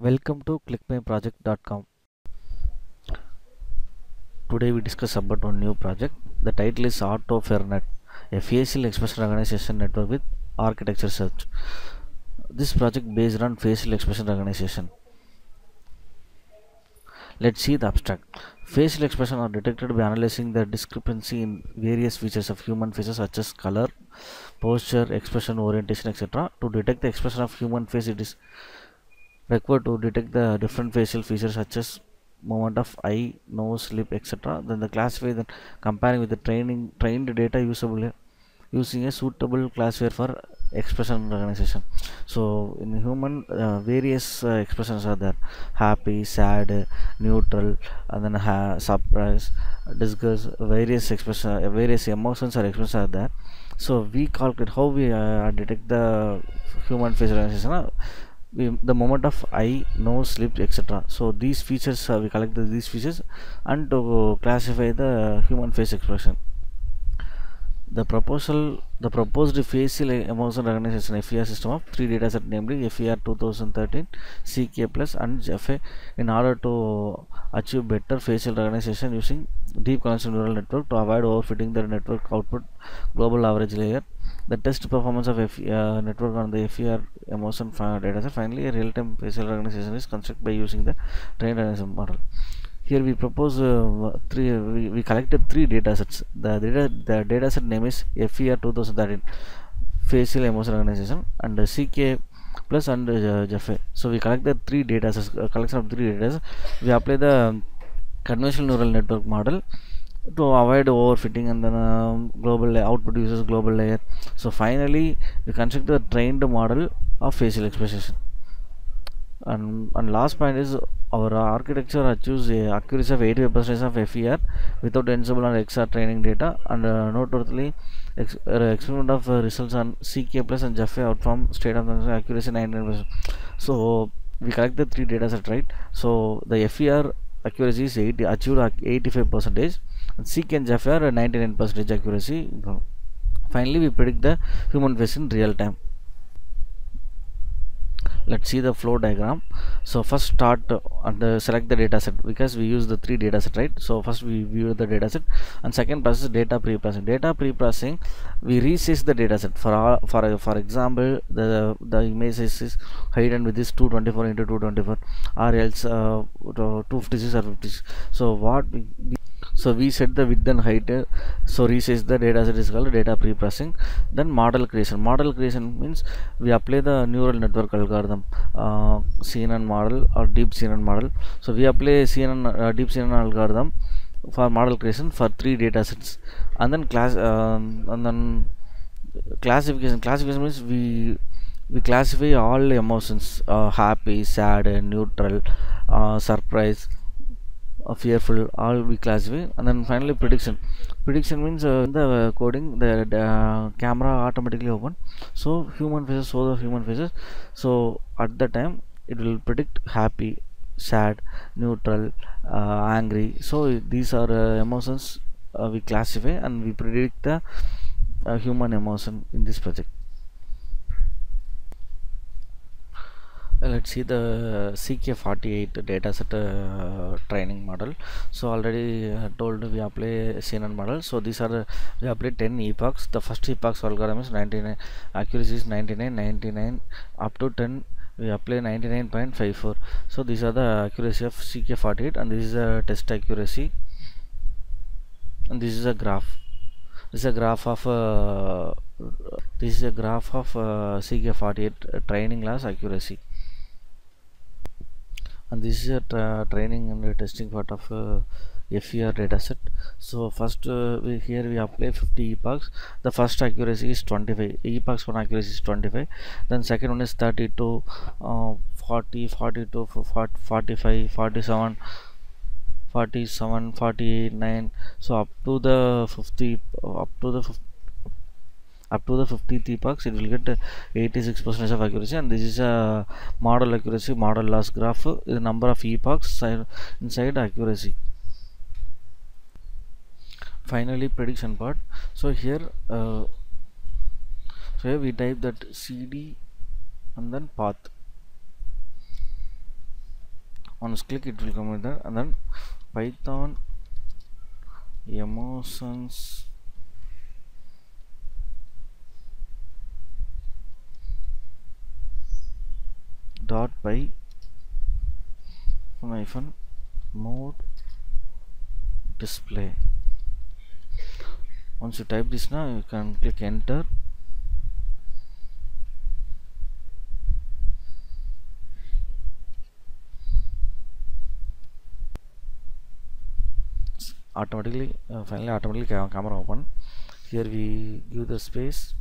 Welcome to clickmyproject.com. Today we discuss about one new project. The title is AutoFairNet, a facial expression recognition network with architecture search. This project based on facial expression recognition. Let's see the abstract. Facial expression are detected by analyzing the discrepancy in various features of human faces such as color, posture, expression, orientation, etc. To detect the expression of human face, it is required to detect the different facial features such as movement of eye, nose, lip, etc. Then the classifier then comparing with the training trained data usable using a suitable classifier for expression recognition. So in human, uh, various uh, expressions are there: happy, sad, neutral, and then ha- surprise, disgust. Various expression, various emotions or expressions are there. So we calculate how we uh, detect the human face recognition. The moment of eye, nose, lips, etc. So these features uh, we collect these features and to classify the human face expression. The proposal, the proposed facial emotion recognition FER system of three dataset, namely FER 2013, CK plus and JAFFE, in order to achieve better facial recognition using deep convolutional neural network to avoid overfitting the network output global average layer. The test performance of FER network on the FER emotion fi- dataset. Finally, a real-time facial recognition is constructed by using the trained model here we propose uh, three we, we collected three data sets the data the data set name is FER 2013 facial emotion recognition and uh, CK plus and uh, Jaffe so we collected three data sets uh, collection of three data sets. we apply the convolutional neural network model to avoid overfitting and then um, global la- output uses global layer so finally we construct the trained model of facial expression and, and last point is our architecture achieves a accuracy of 85% of FER without ensemble or XR training data and uh, notably ex- uh, experiment of uh, results on CK plus and Jaffe out from state of the accuracy 99%. So we collect the three data set right. So the FER accuracy is 80 achieved at 85 percentage Jaffe are 99 percentage accuracy. Finally we predict the human face in real time. Let's see the flow diagram. So first start uh, and uh, select the data set because we use the three data set right? So first we view the data set and second process data pre-processing. Data pre-processing we resize the data set. For our, for uh, for example the the image is hidden with this 224 into 224 or else uh, 256 or 56 so what we so we set the width and height uh, so resize the data set is called data pre-processing then model creation. Model creation means we apply the neural network algorithm uh, CNN model or deep CNN model. So we apply CNN uh, deep CNN algorithm for model creation for three data sets. And then class um, and then classification. Classification means we we classify all emotions uh, happy sad neutral uh, surprise uh, fearful all we classify. And then finally prediction. Prediction means uh, in the coding the uh, camera automatically open. So human faces show the human faces. So at the time it will predict happy sad neutral uh, angry. So these are uh, emotions uh, we classify and we predict the uh, human emotion in this project let's see the CK48 dataset uh, training model. So already uh, told we apply CNN model. So these are the, we apply 10 epochs. The first epochs algorithm is 99, accuracy is 99, 99 up to 10 we apply 99.54 so these are the accuracy of CK48 and this is a test accuracy and this is a graph this is a graph of uh, this is a graph of uh, CK48 uh, training loss accuracy and this is a tra training and testing part of uh, FER dataset. So first uh, we, here we apply 50 epochs. The first accuracy is 25. Epochs one accuracy is 25. Then second one is 32, uh, 40, 42, 40, 45, 47. 47 49 so up to the 50 up to the 50, up to the 50th epochs it will get uh, 86 percent of accuracy. And this is a model accuracy model loss graph. The number of epochs inside accuracy. Finally prediction part. So here uh, so here we type that cd and then path. Once click it will come with that and then python emotions dot by hyphen mode display. Once you type this now you can click enter. Automatically uh, finally automatically camera open. Here we give the space